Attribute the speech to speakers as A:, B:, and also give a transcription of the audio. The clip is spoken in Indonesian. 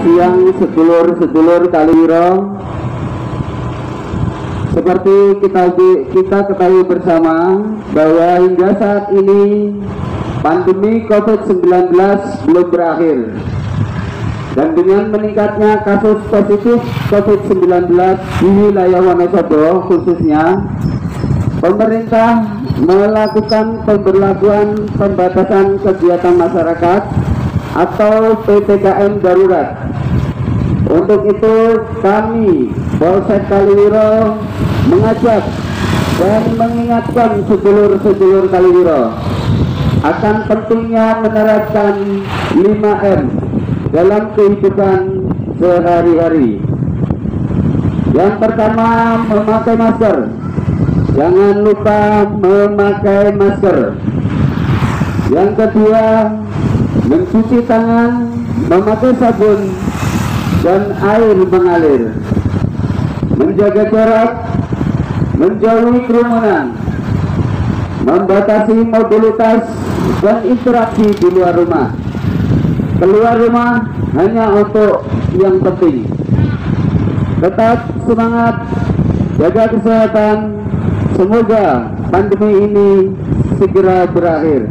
A: siang sedulur-sedulur Kaliwiro. Seperti kita kita ketahui bersama bahwa hingga saat ini pandemi COVID-19 belum berakhir. Dan dengan meningkatnya kasus positif COVID-19 di wilayah Wonosobo khususnya, pemerintah melakukan pemberlakuan pembatasan kegiatan masyarakat atau PPKM darurat. Untuk itu kami Polsek Kaliwiro mengajak dan mengingatkan sedulur-sedulur Kaliwiro akan pentingnya menerapkan 5M dalam kehidupan sehari-hari. Yang pertama memakai masker. Jangan lupa memakai masker. Yang kedua mencuci tangan, memakai sabun dan air mengalir. Menjaga jarak, menjauhi kerumunan, membatasi mobilitas dan interaksi di luar rumah. Keluar rumah hanya untuk yang penting. Tetap semangat, jaga kesehatan. Semoga pandemi ini segera berakhir.